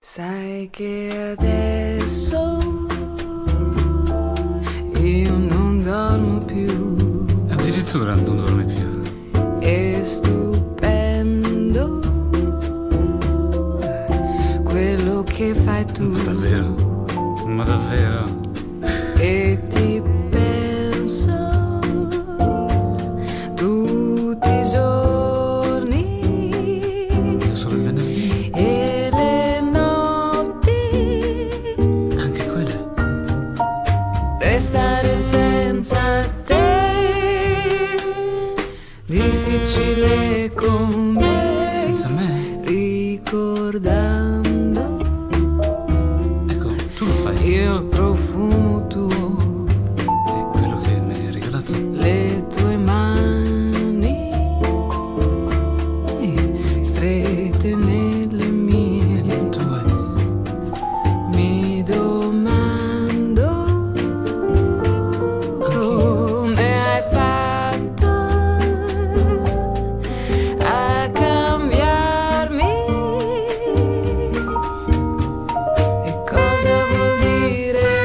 Sai che adesso io non dormo più. Addirittura non dormi più. È stupendo quello che fai tu. Ma davvero? Ma davvero? restare senza te. Difficile con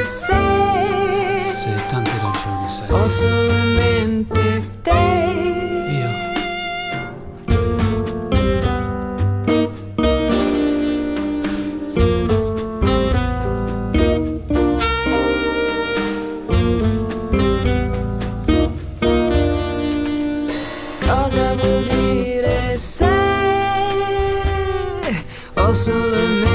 sei. Se tante ragioni sai. Ho solamente te. Io. Cosa vuol dire sei? Ho solamente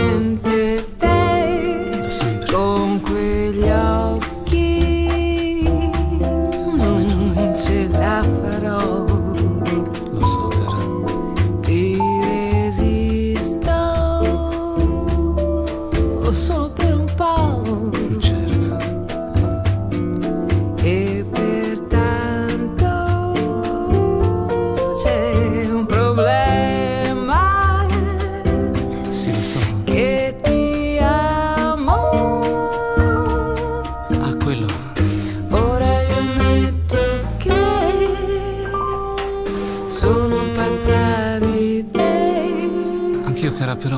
sì, lo so. Che ti amo. Ah, quello. Ora io ammetto che sono pazza di te. Anch'io, cara, però